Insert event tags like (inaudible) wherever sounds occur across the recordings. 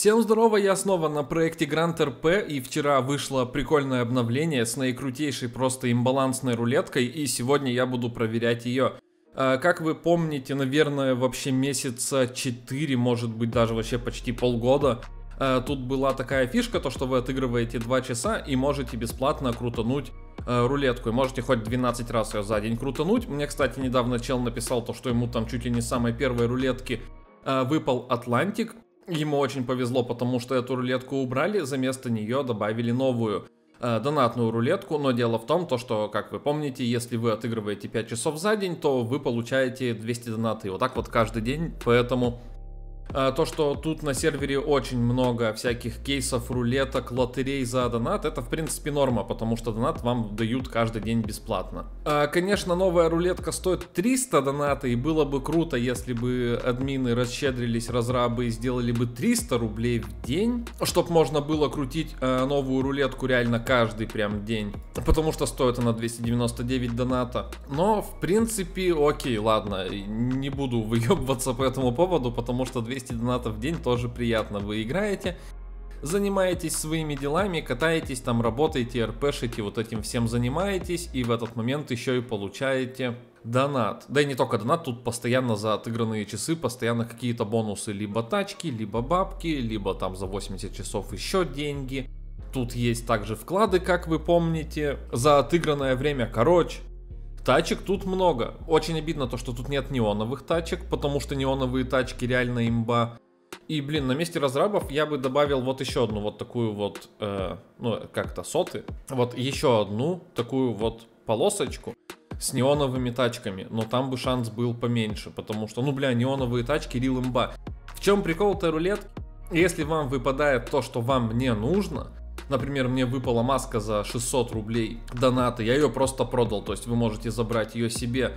Всем здорово, я снова на проекте Grand RP, и вчера вышло прикольное обновление с наикрутейшей просто имбалансной рулеткой, и сегодня я буду проверять ее. А, как вы помните, наверное, вообще месяца 4, может быть даже вообще почти полгода, а, тут была такая фишка, то что вы отыгрываете 2 часа и можете бесплатно крутануть а, рулетку. И можете хоть 12 раз ее за день крутануть. Мне, кстати, недавно чел написал то, что ему там чуть ли не самой первой рулетки выпал Атлантик. Ему очень повезло, потому что эту рулетку убрали, за место нее добавили новую э, донатную рулетку, но дело в том, то, что, как вы помните, если вы отыгрываете 5 часов за день, то вы получаете 200 донаты, и вот так вот каждый день, поэтому то, что тут на сервере очень много всяких кейсов, рулеток, лотерей за донат, это в принципе норма, потому что донат вам дают каждый день бесплатно. А, конечно, новая рулетка стоит 300 доната, и было бы круто, если бы админы расщедрились, разрабы, и сделали бы 300 рублей в день, чтобы можно было крутить а, новую рулетку реально каждый прям день, потому что стоит она 299 доната. Но, в принципе, окей, ладно, не буду выебываться по этому поводу, потому что 200 200 донатов в день тоже приятно. Вы играете, занимаетесь своими делами, катаетесь там, работаете, РПшите, вот этим всем занимаетесь, и в этот момент еще и получаете донат. Да и не только донат, тут постоянно за отыгранные часы, постоянно какие-то бонусы, либо тачки, либо бабки, либо там за 80 часов еще деньги. Тут есть также вклады, как вы помните, за отыгранное время. Короче, Тачек тут много. Очень обидно то, что тут нет неоновых тачек, потому что неоновые тачки реально имба. И, блин, на месте разрабов я бы добавил вот еще одну вот такую вот, э, ну, как-то соты. Вот еще одну такую вот полосочку с неоновыми тачками. Но там бы шанс был поменьше, потому что, ну, бля, неоновые тачки, рил имба. В чем прикол-то рулет? Если вам выпадает то, что вам не нужно, Например, мне выпала маска за 600 рублей доната, я ее просто продал, то есть вы можете забрать ее себе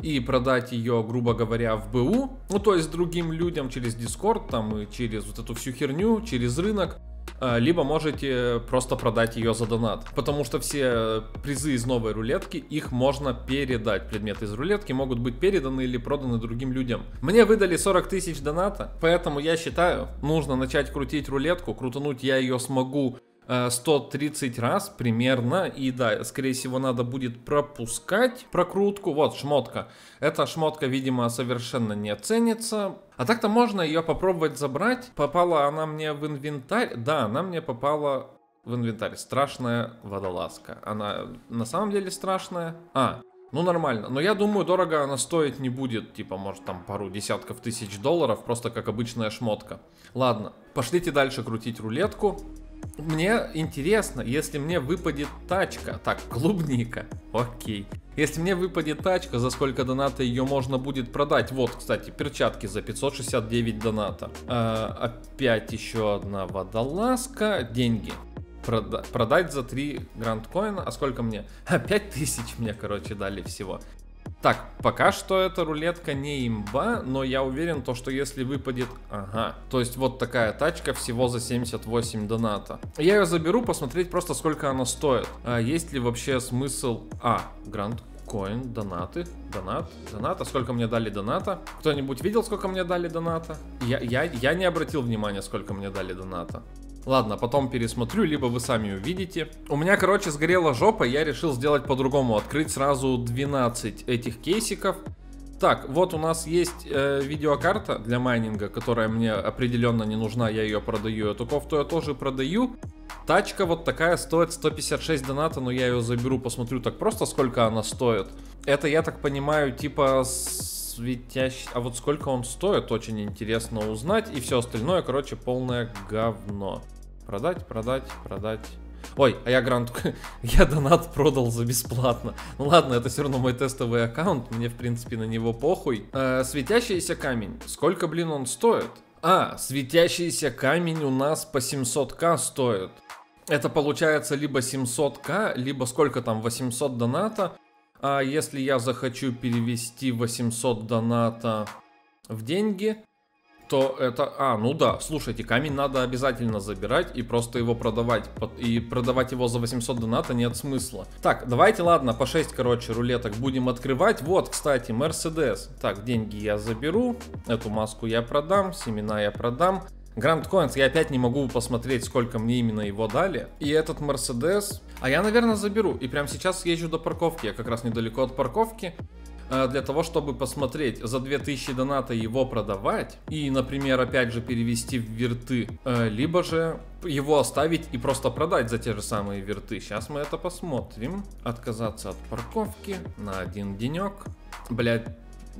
и продать ее, грубо говоря, в БУ, ну то есть другим людям через Discord, там и через вот эту всю херню, через рынок, а, либо можете просто продать ее за донат. Потому что все призы из новой рулетки, их можно передать. Предметы из рулетки могут быть переданы или проданы другим людям. Мне выдали 40 тысяч доната, поэтому я считаю, нужно начать крутить рулетку. Крутануть я ее смогу 130 раз примерно. И да, скорее всего, надо будет пропускать прокрутку. Вот шмотка. Эта шмотка, видимо, совершенно не ценится. А так-то можно ее попробовать забрать. Попала она мне в инвентарь. Да, она мне попала в инвентарь. Страшная водолазка. Она на самом деле страшная. А, ну нормально, но я думаю, дорого она стоить не будет, типа, может там пару десятков тысяч долларов, просто как обычная шмотка. Ладно, пошлите дальше крутить рулетку. Мне интересно, если мне выпадет тачка, так, клубника, окей. Если мне выпадет тачка, за сколько доната ее можно будет продать? Вот, кстати, перчатки за 569 доната. А, опять еще одна водолазка, деньги. Прода продать за 3 гранд коина, а сколько мне? (laughs) А, 5000 мне, короче, дали всего. Так, пока что эта рулетка не имба, но я уверен, то, что если выпадет... Ага, то есть вот такая тачка всего за 78 доната. Я ее заберу, посмотреть просто сколько она стоит. А есть ли вообще смысл... А, гранд коин, донаты, донат, донат. А сколько мне дали доната? Кто-нибудь видел, сколько мне дали доната? Я, я, я не обратил внимания, сколько мне дали доната. Ладно, потом пересмотрю, либо вы сами увидите. У меня, короче, сгорела жопа, я решил сделать по-другому. Открыть сразу 12 этих кейсиков. Так, вот у нас есть э, видеокарта для майнинга, которая мне определенно не нужна, я ее продаю. Эту кофту я тоже продаю. Тачка вот такая стоит 156 доната, но я ее заберу, посмотрю так просто, сколько она стоит. Это, я так понимаю, типа светящий... А вот сколько он стоит, очень интересно узнать. И все остальное, короче, полное говно. Продать, продать, продать. Ой, а я грант, (laughs) я донат продал за бесплатно. Ну ладно, это все равно мой тестовый аккаунт, мне в принципе на него похуй. Э, светящийся камень, сколько, блин, он стоит? А, светящийся камень у нас по 700к стоит. Это получается либо 700к, либо сколько там, 800 доната. А если я захочу перевести 800 доната в деньги, то это... А, ну да, слушайте, камень надо обязательно забирать и просто его продавать. И продавать его за 800 доната нет смысла. Так, давайте, ладно, по 6, короче, рулеток будем открывать. Вот, кстати, Мерседес. Так, деньги я заберу, эту маску я продам, семена я продам. Гранд Coins, я опять не могу посмотреть, сколько мне именно его дали. И этот Мерседес, а я, наверное, заберу. И прямо сейчас езжу до парковки, я как раз недалеко от парковки. Э, для того, чтобы посмотреть за 2000 доната его продавать и, например, опять же перевести в верты, э, либо же его оставить и просто продать за те же самые верты. Сейчас мы это посмотрим. Отказаться от парковки на один денек. Блять,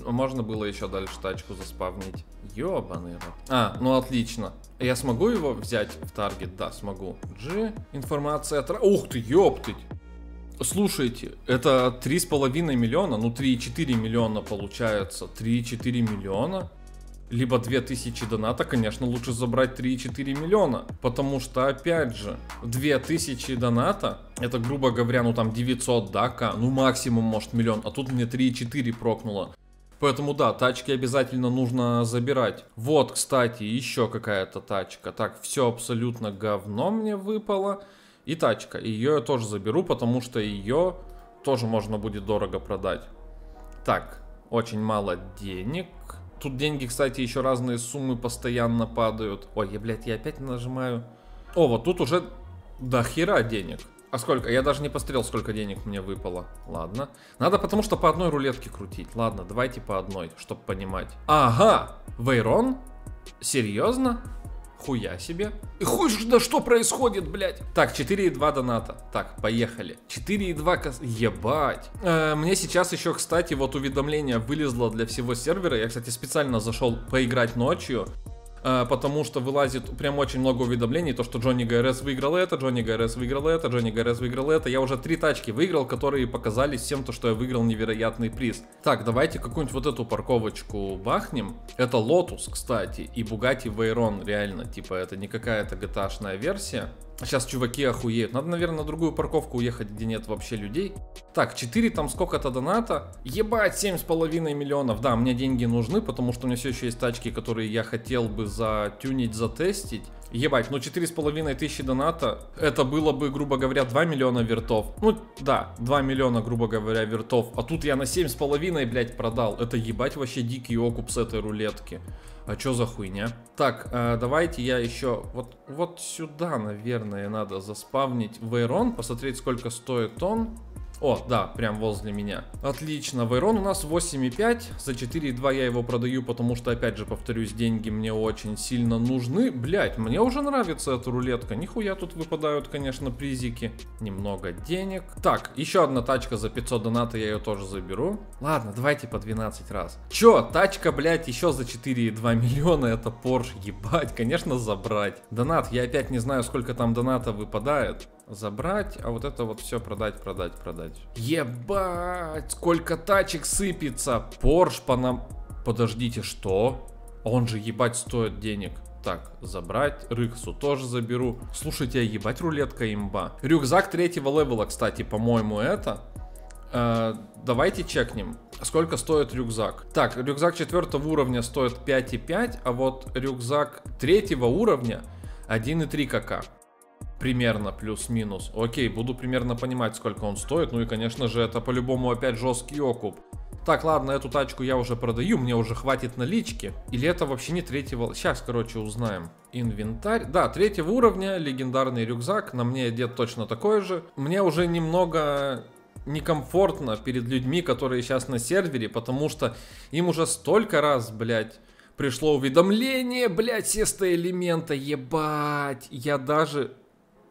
можно было еще дальше тачку заспавнить. Ёбаный рот. А, ну отлично. Я смогу его взять в таргет? Да, смогу. G. Информация от... Ух ты, ёптыть. Слушайте, это 3,5 миллиона, ну 3,4 миллиона получается. 3,4 миллиона? Либо 2000 доната, конечно, лучше забрать 3,4 миллиона. Потому что, опять же, 2000 доната, это, грубо говоря, ну там 900 дака, ну максимум, может, миллион. А тут мне 3,4 прокнуло. Поэтому да, тачки обязательно нужно забирать. Вот, кстати, еще какая-то тачка. Так, все абсолютно говно мне выпало. И тачка. Ее я тоже заберу, потому что ее тоже можно будет дорого продать. Так, очень мало денег. Тут деньги, кстати, еще разные суммы постоянно падают. Ой, я, блядь, я опять нажимаю. О, вот тут уже до хера денег. А сколько? Я даже не посмотрел, сколько денег мне выпало. Ладно. Надо потому что по одной рулетке крутить. Ладно, давайте по одной, чтобы понимать. Ага! Вейрон? Серьезно? Хуя себе. И хуй да что происходит, блядь? Так, 4,2 доната. Так, поехали. 4,2 кос... Ебать. Э, мне сейчас еще, кстати, вот уведомление вылезло для всего сервера. Я, кстати, специально зашел поиграть ночью. А, потому что вылазит прям очень много уведомлений, то, что Джонни ГРС выиграл это, Джонни ГРС выиграл это, Джонни ГРС выиграл это. Я уже три тачки выиграл, которые показали всем то, что я выиграл невероятный приз. Так, давайте какую-нибудь вот эту парковочку бахнем. Это Lotus, кстати, и Bugatti Veyron, реально, типа, это не какая-то GTA-шная версия. Сейчас чуваки охуеют. Надо, наверное, на другую парковку уехать, где нет вообще людей. Так, 4 там сколько-то доната. Ебать, 7,5 миллионов. Да, мне деньги нужны, потому что у меня все еще есть тачки, которые я хотел бы затюнить, затестить. Ебать, ну 4,5 тысячи доната, это было бы, грубо говоря, 2 миллиона вертов. Ну, да, 2 миллиона, грубо говоря, вертов. А тут я на 7,5, блядь, продал. Это ебать вообще дикий окуп с этой рулетки. А что за хуйня? Так, э, давайте я еще вот, вот сюда, наверное, надо заспавнить Вейрон, посмотреть, сколько стоит он. О, да, прям возле меня. Отлично, Вейрон у нас 8,5. За 4,2 я его продаю, потому что, опять же, повторюсь, деньги мне очень сильно нужны. Блять, мне уже нравится эта рулетка. Нихуя тут выпадают, конечно, призики. Немного денег. Так, еще одна тачка за 500 доната, я ее тоже заберу. Ладно, давайте по 12 раз. Че, тачка, блять, еще за 4,2 миллиона, это Porsche, ебать, конечно, забрать. Донат, я опять не знаю, сколько там доната выпадает забрать, а вот это вот все продать, продать, продать. Ебать, сколько тачек сыпется. Порш по нам... Подождите, что? Он же ебать стоит денег. Так, забрать. Рыксу тоже заберу. Слушайте, а ебать рулетка имба. Рюкзак третьего левела, кстати, по-моему, это. Э, давайте чекнем. Сколько стоит рюкзак? Так, рюкзак четвертого уровня стоит 5,5, а вот рюкзак третьего уровня 1,3 кк примерно плюс-минус. Окей, буду примерно понимать, сколько он стоит. Ну и, конечно же, это по-любому опять жесткий окуп. Так, ладно, эту тачку я уже продаю, мне уже хватит налички. Или это вообще не третьего... Сейчас, короче, узнаем. Инвентарь. Да, третьего уровня, легендарный рюкзак. На мне одет точно такой же. Мне уже немного некомфортно перед людьми, которые сейчас на сервере, потому что им уже столько раз, блядь, пришло уведомление, блядь, сеста элемента, ебать. Я даже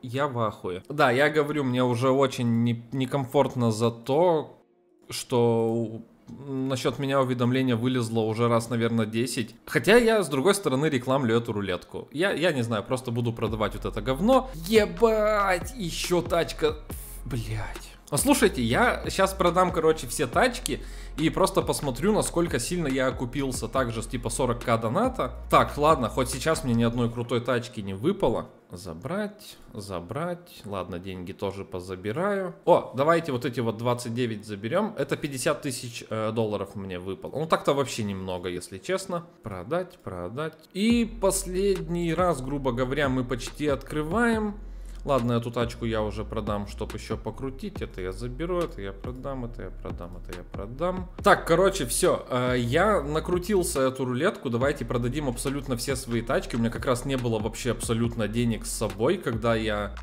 я в ахуе. Да, я говорю, мне уже очень не, некомфортно за то, что насчет меня уведомление вылезло уже раз, наверное, 10. Хотя я, с другой стороны, рекламлю эту рулетку. Я, я не знаю, просто буду продавать вот это говно. Ебать, еще тачка. Блять. Слушайте, я сейчас продам, короче, все тачки и просто посмотрю, насколько сильно я окупился. Также типа 40к доната. Так, ладно, хоть сейчас мне ни одной крутой тачки не выпало. Забрать, забрать. Ладно, деньги тоже позабираю. О, давайте вот эти вот 29 заберем. Это 50 тысяч э, долларов мне выпало. Ну, так-то вообще немного, если честно. Продать, продать. И последний раз, грубо говоря, мы почти открываем. Ладно, эту тачку я уже продам, чтобы еще покрутить. Это я заберу, это я продам, это я продам, это я продам. Так, короче, все. Э, я накрутился эту рулетку. Давайте продадим абсолютно все свои тачки. У меня как раз не было вообще абсолютно денег с собой, когда я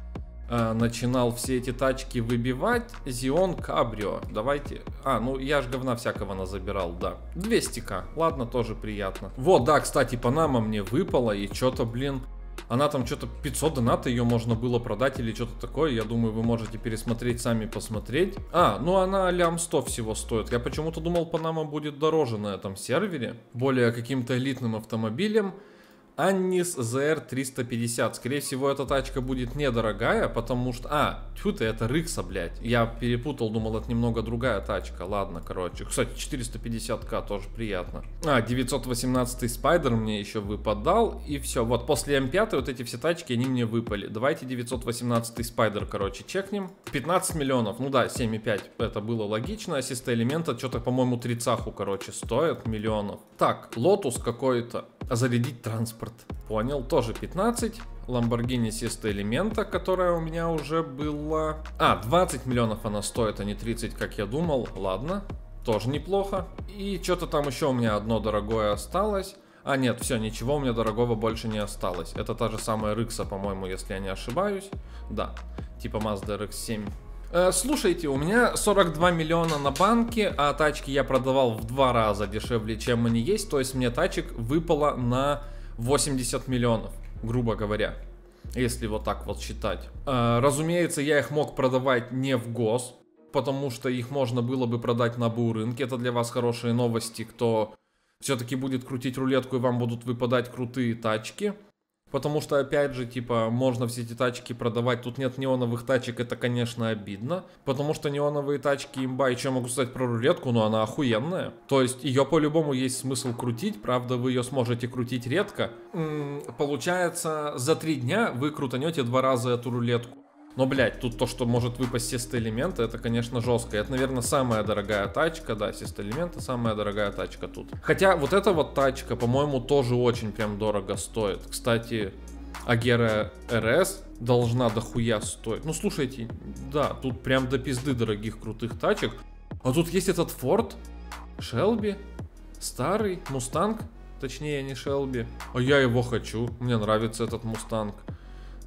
э, начинал все эти тачки выбивать. Зион Кабрио. Давайте. А, ну я ж говна всякого назабирал, да. 200к. Ладно, тоже приятно. Вот, да, кстати, Панама мне выпала. И что-то, блин... Она там что-то 500 доната, ее можно было продать или что-то такое. Я думаю, вы можете пересмотреть сами, посмотреть. А, ну она лям 100 всего стоит. Я почему-то думал, Панама будет дороже на этом сервере. Более каким-то элитным автомобилем. Annis ZR 350. Скорее всего, эта тачка будет недорогая, потому что... А, тьфу ты, это Рыкса, блядь. Я перепутал, думал, это немного другая тачка. Ладно, короче. Кстати, 450к тоже приятно. А, 918 Spyder мне еще выпадал. И все. Вот после М5 вот эти все тачки, они мне выпали. Давайте 918 Spyder, короче, чекнем. 15 миллионов. Ну да, 7,5. Это было логично. А Sesto Elemento что-то, по-моему, тридцаху, короче, стоит миллионов. Так, Lotus какой-то. Зарядить транспорт. Понял, тоже 15. Lamborghini Sesto Elemento, которая у меня уже была... А, 20 миллионов она стоит, а не 30, как я думал. Ладно, тоже неплохо. И что-то там еще у меня одно дорогое осталось. А, нет, все, ничего у меня дорогого больше не осталось. Это та же самая Рыкса, по-моему, если я не ошибаюсь. Да, типа Mazda RX-7 Э, слушайте, у меня 42 миллиона на банке, а тачки я продавал в два раза дешевле, чем они есть. То есть мне тачек выпало на 80 миллионов, грубо говоря. Если вот так вот считать. Э, разумеется, я их мог продавать не в гос, потому что их можно было бы продать на БУ рынке. Это для вас хорошие новости, кто все-таки будет крутить рулетку и вам будут выпадать крутые тачки. Потому что, опять же, типа, можно все эти тачки продавать. Тут нет неоновых тачек, это, конечно, обидно. Потому что неоновые тачки имба. И что могу сказать про рулетку? Ну, она охуенная. То есть, ее по-любому есть смысл крутить. Правда, вы ее сможете крутить редко. М -м, получается, за три дня вы крутанете два раза эту рулетку. Но, блядь, тут то, что может выпасть Sesto Elemento, это, конечно, жестко. Это, наверное, самая дорогая тачка, да, Sesto Elemento самая дорогая тачка тут. Хотя вот эта вот тачка, по-моему, тоже очень прям дорого стоит. Кстати, Agera RS должна дохуя стоить. Ну, слушайте, да, тут прям до пизды дорогих крутых тачек. А тут есть этот Ford, Shelby, старый, Мустанг, точнее, не Shelby. А я его хочу, мне нравится этот Мустанг.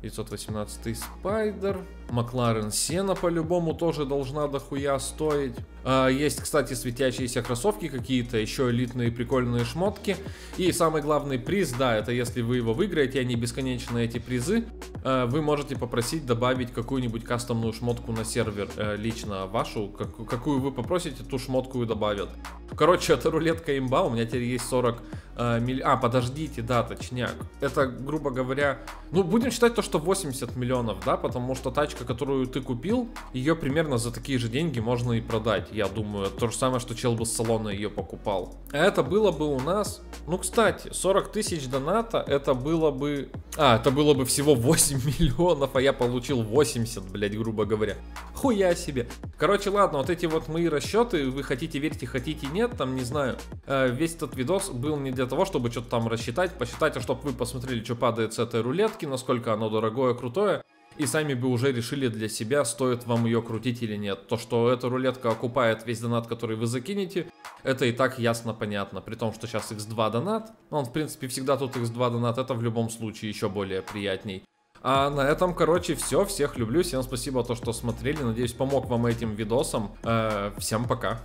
518 Спайдер. Макларен Сена по-любому тоже должна дохуя стоить. А, есть, кстати, светящиеся кроссовки какие-то, еще элитные прикольные шмотки. И самый главный приз, да, это если вы его выиграете, они бесконечные эти призы, а, вы можете попросить добавить какую-нибудь кастомную шмотку на сервер, э, лично вашу, как, какую вы попросите, ту шмотку и добавят. Короче, это рулетка имба, у меня теперь есть 40 э. А, подождите, да, точняк. Это, грубо говоря, ну, будем считать то, что 80 миллионов, да, потому что тачка, которую ты купил, ее примерно за такие же деньги можно и продать, я думаю. То же самое, что чел бы с салона ее покупал. А это было бы у нас... Ну, кстати, 40 тысяч доната, это было бы... А, это было бы всего 8 (laughs) миллионов, а я получил 80, блядь, грубо говоря. Хуя себе. Короче, ладно, вот эти вот мои расчеты, вы хотите верьте, хотите нет, там, не знаю. Э, весь этот видос был не для того, чтобы что-то там рассчитать, посчитать, а чтобы вы посмотрели, что падает с этой рулетки, насколько оно дорогое, крутое. И сами бы уже решили для себя, стоит вам ее крутить или нет. То, что эта рулетка окупает весь донат, который вы закинете, это и так ясно понятно. При том, что сейчас x2 донат, он в принципе всегда тут x2 донат, это в любом случае еще более приятней. А на этом, короче, все. Всех люблю. Всем спасибо, то, что смотрели. Надеюсь, помог вам этим видосом. Э, всем пока.